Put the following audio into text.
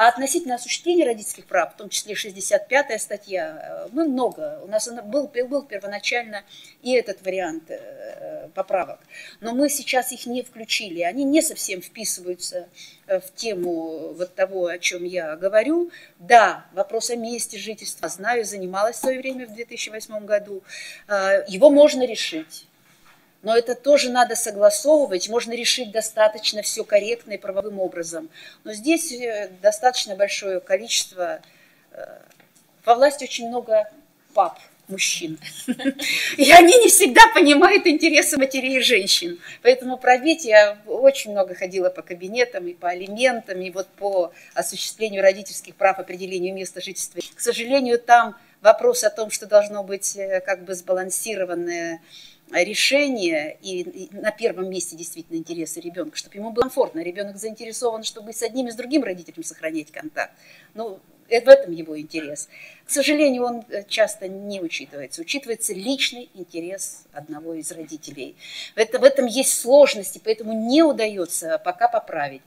А относительно осуществления родительских прав, в том числе 65-я статья, мы много, у нас был, был первоначально и этот вариант поправок, но мы сейчас их не включили, они не совсем вписываются в тему вот того, о чем я говорю. Да, вопрос о месте жительства, знаю, занималась в свое время в 2008 году, его можно решить но это тоже надо согласовывать, можно решить достаточно все корректно и правовым образом. Но здесь э, достаточно большое количество, э, во власти очень много пап, мужчин. И они не всегда понимают интересы матерей и женщин. Поэтому править я очень много ходила по кабинетам и по алиментам, и вот по осуществлению родительских прав, определению места жительства. К сожалению, там вопрос о том, что должно быть э, как бы сбалансированное решение и, на первом месте действительно интересы ребенка, чтобы ему было комфортно. Ребенок заинтересован, чтобы с одним и с другим родителем сохранять контакт. Ну, в этом его интерес. К сожалению, он э, часто не учитывается. Учитывается личный интерес одного из родителей. Это, в этом есть сложности, поэтому не удается пока поправить.